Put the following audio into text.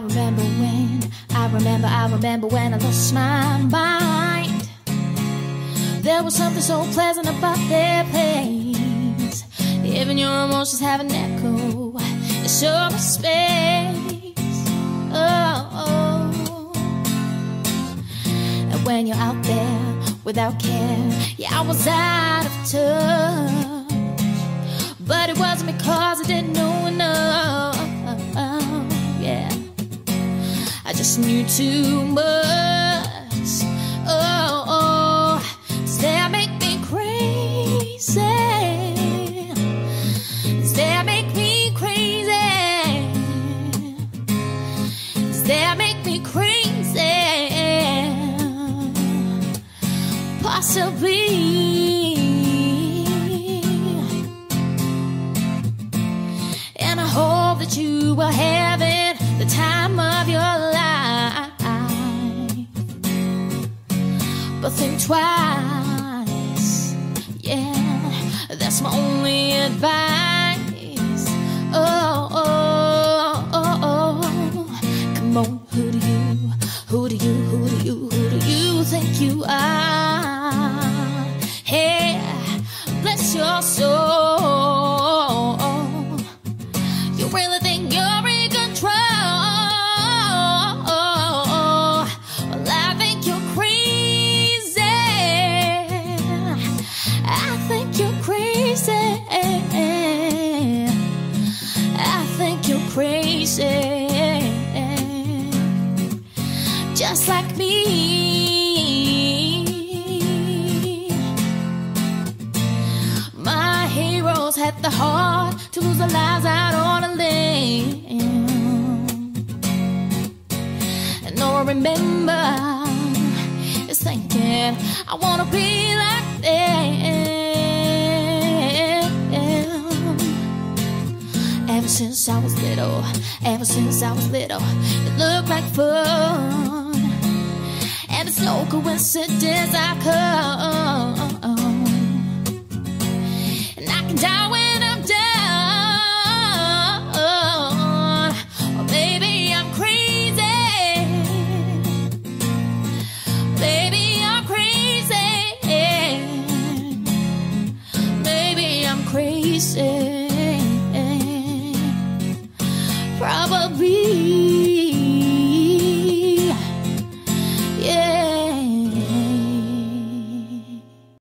remember when, I remember, I remember when I lost my mind. There was something so pleasant about their place. Even your emotions have an echo. So much space. Oh. And when you're out there without care, yeah, I was out of touch. But it wasn't because I didn't know enough. Just knew too much. Oh, oh. Does that make me crazy? Does that make me crazy? Does that make me crazy? Possibly. And I hope that you are having But think twice. Yeah, that's my only advice. Oh, oh, oh, oh. Come on, who do you, who do you, who do you, who do you think you are? Hey, bless your soul. Just like me. My heroes had the heart to lose their lives out on a limb. And all I remember is thinking, I wanna be like them. Ever since I was little, ever since I was little, it looked like fun coincidence I come. And I can die when I'm down. Or maybe I'm crazy. Maybe I'm crazy. Maybe I'm crazy. Probably.